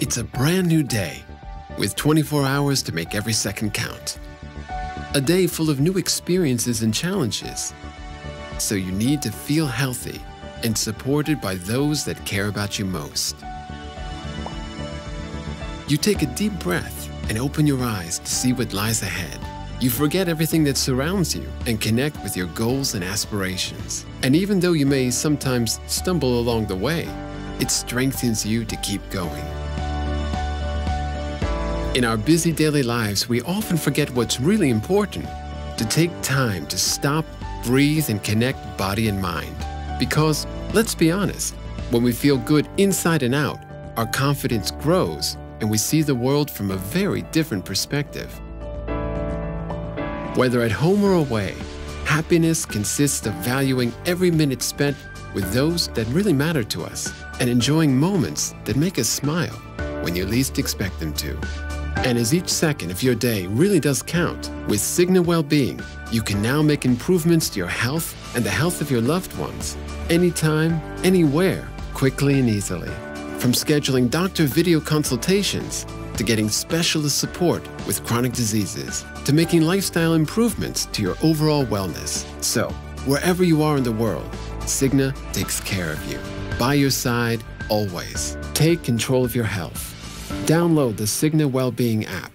It's a brand new day with 24 hours to make every second count. A day full of new experiences and challenges. So you need to feel healthy and supported by those that care about you most. You take a deep breath and open your eyes to see what lies ahead. You forget everything that surrounds you and connect with your goals and aspirations. And even though you may sometimes stumble along the way, it strengthens you to keep going. In our busy daily lives, we often forget what's really important to take time to stop, breathe, and connect body and mind. Because, let's be honest, when we feel good inside and out, our confidence grows and we see the world from a very different perspective. Whether at home or away, happiness consists of valuing every minute spent with those that really matter to us and enjoying moments that make us smile when you least expect them to. And as each second of your day really does count, with Cigna Wellbeing, you can now make improvements to your health and the health of your loved ones, anytime, anywhere, quickly and easily. From scheduling doctor video consultations to getting specialist support with chronic diseases to making lifestyle improvements to your overall wellness. So, wherever you are in the world, Cigna takes care of you. By your side, always. Take control of your health. Download the Cigna Wellbeing app